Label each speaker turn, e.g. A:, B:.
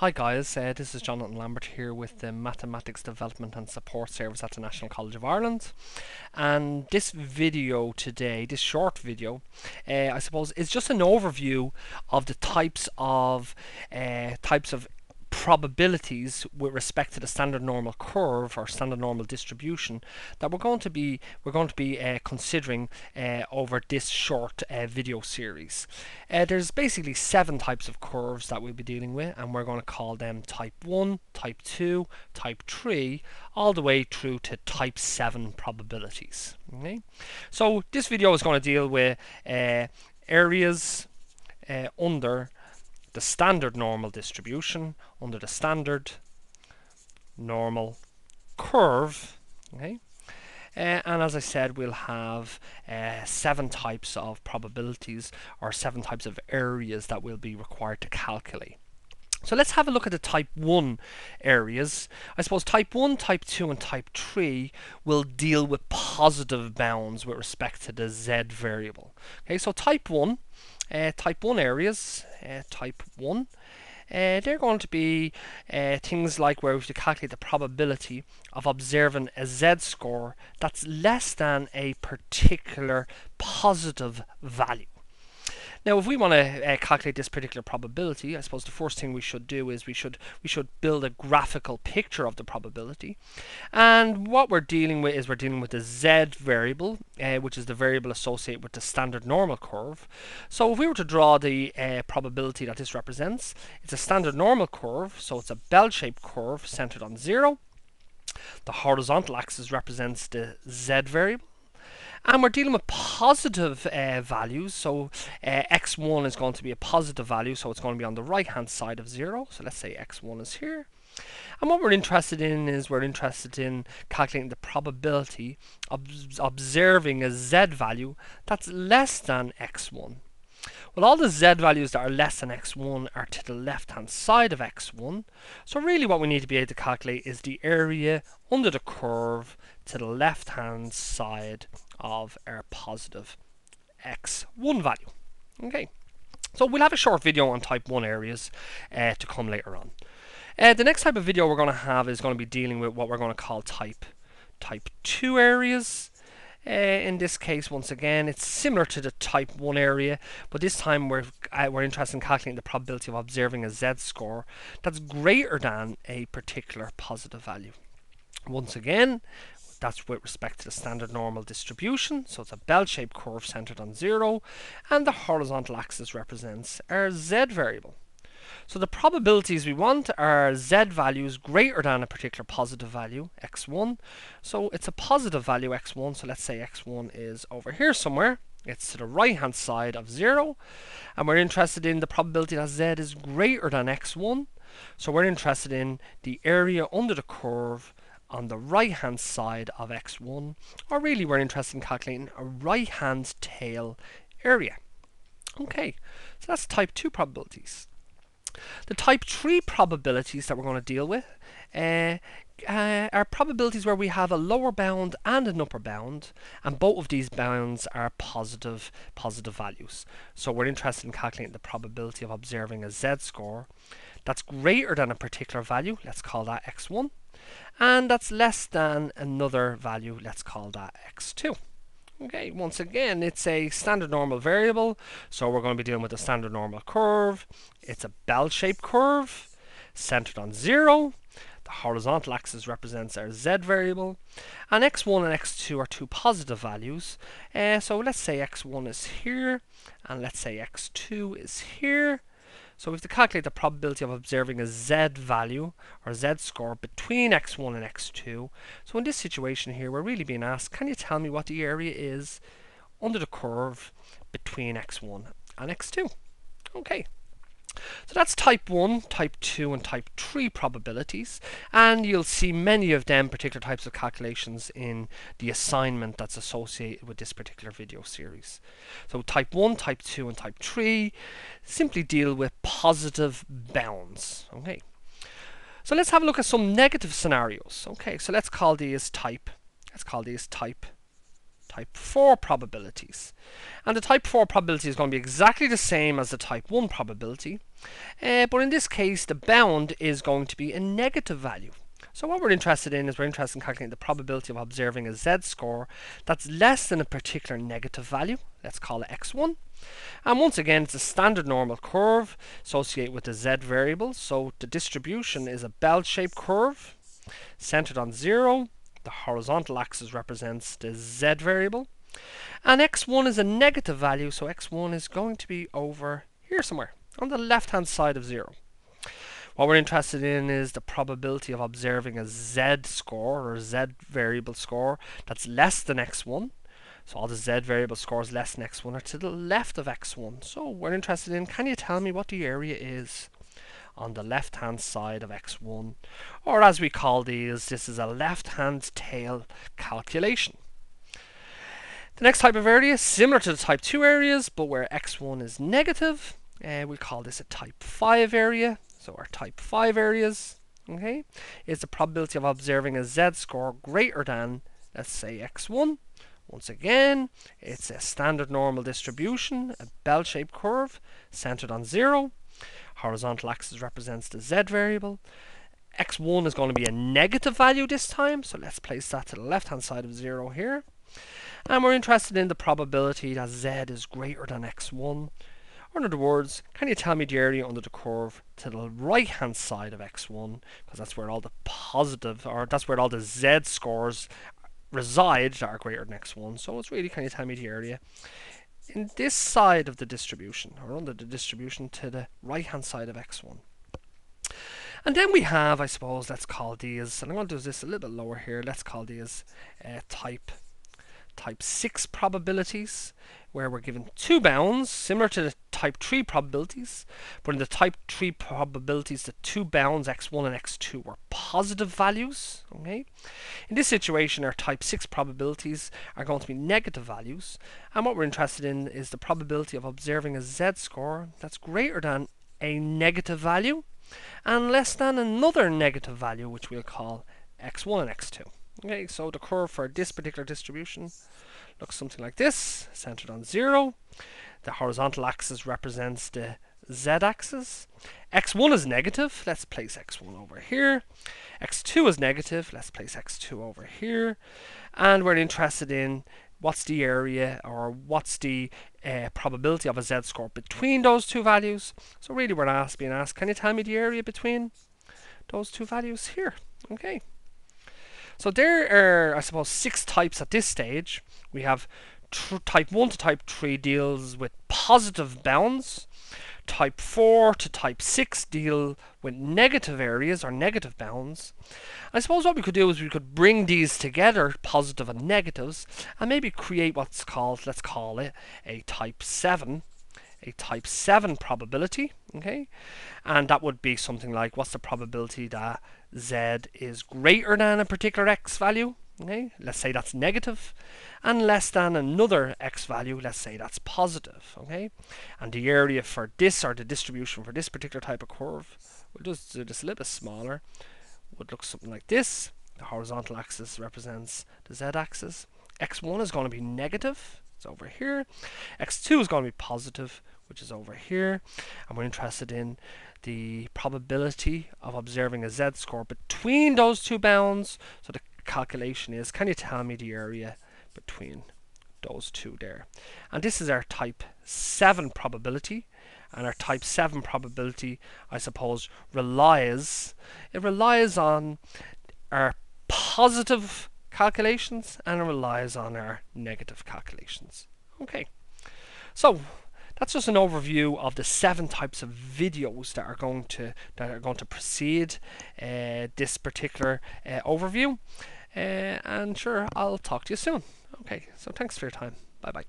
A: Hi guys, uh, this is Jonathan Lambert here with the Mathematics Development and Support Service at the National College of Ireland. And this video today, this short video, uh, I suppose is just an overview of the types of uh, types of probabilities with respect to the standard normal curve or standard normal distribution that we're going to be we're going to be uh, considering uh, over this short uh, video series. Uh, there's basically seven types of curves that we'll be dealing with and we're going to call them type 1, type 2, type 3 all the way through to type 7 probabilities. Okay? So this video is going to deal with uh, areas uh, under the standard normal distribution under the standard normal curve. Okay. Uh, and as I said, we'll have uh, seven types of probabilities or seven types of areas that we'll be required to calculate. So let's have a look at the type 1 areas. I suppose type 1, type 2 and type 3 will deal with positive bounds with respect to the z variable. Okay, so type 1 uh, type 1 areas, uh, type 1, uh, they're going to be uh, things like where we have to calculate the probability of observing a z-score that's less than a particular positive value. Now, if we want to uh, calculate this particular probability, I suppose the first thing we should do is we should we should build a graphical picture of the probability. And what we're dealing with is we're dealing with the z variable, uh, which is the variable associated with the standard normal curve. So if we were to draw the uh, probability that this represents, it's a standard normal curve, so it's a bell-shaped curve centered on zero. The horizontal axis represents the z variable and we're dealing with positive uh, values. So uh, x1 is going to be a positive value. So it's going to be on the right hand side of 0 so let's say x1 is here. And what we're interested in is we're interested in calculating the probability of observing a z value that's less than x1 well, all the z values that are less than x1 are to the left-hand side of x1. So really what we need to be able to calculate is the area under the curve to the left-hand side of our positive x1 value. Okay, so we'll have a short video on type 1 areas uh, to come later on. Uh, the next type of video we're going to have is going to be dealing with what we're going to call type type 2 areas. Uh, in this case, once again, it's similar to the type 1 area, but this time we're, uh, we're interested in calculating the probability of observing a z-score that's greater than a particular positive value. Once again, that's with respect to the standard normal distribution. So it's a bell-shaped curve centered on zero, and the horizontal axis represents our z variable. So the probabilities we want are z values greater than a particular positive value, x1. So it's a positive value x1, so let's say x1 is over here somewhere. It's to the right hand side of 0. And we're interested in the probability that z is greater than x1. So we're interested in the area under the curve on the right hand side of x1 or really we're interested in calculating a right hand tail area. Okay, so that's type 2 probabilities. The type 3 probabilities that we're going to deal with uh, uh, are probabilities where we have a lower bound and an upper bound and both of these bounds are positive positive values. So we're interested in calculating the probability of observing a z-score that's greater than a particular value, let's call that x1, and that's less than another value, let's call that x2. Okay, once again, it's a standard normal variable, so we're going to be dealing with a standard normal curve. It's a bell-shaped curve, centered on 0. The horizontal axis represents our z variable, and x1 and x2 are two positive values. Uh, so let's say x1 is here, and let's say x2 is here. So we have to calculate the probability of observing a z value or z score between x1 and x2. So in this situation here, we're really being asked, can you tell me what the area is under the curve between x1 and x2? Okay, so that's type 1, type 2 and type 3 probabilities and you'll see many of them particular types of calculations in the assignment that's associated with this particular video series. So type 1, type 2 and type 3 simply deal with positive bounds. Okay. So let's have a look at some negative scenarios. Okay, so let's call these type let's call these type type 4 probabilities. And the type 4 probability is going to be exactly the same as the type 1 probability, uh, but in this case the bound is going to be a negative value. So what we're interested in is we're interested in calculating the probability of observing a z-score that's less than a particular negative value. Let's call it x1. And once again, it's a standard normal curve associated with the z variable. So the distribution is a bell-shaped curve centered on 0. The horizontal axis represents the z variable. And x1 is a negative value, so x1 is going to be over here somewhere on the left-hand side of 0. What we're interested in is the probability of observing a z score or z variable score that's less than x1. So all the z variable scores less than x1 are to the left of x1. So we're interested in, can you tell me what the area is on the left hand side of x1? Or as we call these, this is a left hand tail calculation. The next type of area is similar to the type 2 areas, but where x1 is negative, uh, we call this a type 5 area. So our type 5 areas, okay, is the probability of observing a z-score greater than, let's say, x1. Once again, it's a standard normal distribution, a bell-shaped curve, centered on 0. Horizontal axis represents the z variable. x1 is going to be a negative value this time, so let's place that to the left-hand side of 0 here. And we're interested in the probability that z is greater than x1. Or in other words, can you tell me the area under the curve to the right hand side of x1 because that's where all the positive or that's where all the z scores reside that are greater than x1. So it's really can you tell me the area in this side of the distribution or under the distribution to the right hand side of x1. And then we have, I suppose, let's call these, and I'm going to do this a little bit lower here, let's call these uh, type type 6 probabilities where we're given two bounds similar to the type 3 probabilities. But in the type 3 probabilities the two bounds x1 and x2 were positive values okay? In this situation our type 6 probabilities are going to be negative values. And what we're interested in is the probability of observing a z-score that's greater than a negative value and less than another negative value which we'll call x1 and x2 Okay, so the curve for this particular distribution looks something like this, centered on 0. The horizontal axis represents the z-axis. x1 is negative, let's place x1 over here. x2 is negative, let's place x2 over here. And we're interested in what's the area or what's the uh, probability of a z-score between those two values. So really we're asked, being asked, can you tell me the area between those two values here? Okay. So there are, I suppose, six types at this stage. We have type 1 to type 3 deals with positive bounds. Type 4 to type 6 deal with negative areas or negative bounds. I suppose what we could do is we could bring these together, positive and negatives, and maybe create what's called, let's call it, a type 7 a type 7 probability, okay? And that would be something like what's the probability that z is greater than a particular x value, okay? Let's say that's negative, and less than another x value, let's say that's positive, okay? And the area for this or the distribution for this particular type of curve, we'll just do this a little bit smaller, would look something like this. The horizontal axis represents the z-axis. x1 is going to be negative, it's over here. x2 is going to be positive, which is over here. And we're interested in the probability of observing a z-score between those two bounds. So the calculation is, can you tell me the area between those two there? And this is our type 7 probability. And our type 7 probability, I suppose, relies, it relies on our positive calculations and it relies on our negative calculations. Okay, so that's just an overview of the seven types of videos that are going to that are going to precede uh, this particular uh, overview. Uh, and sure, I'll talk to you soon. Okay, so thanks for your time. Bye bye.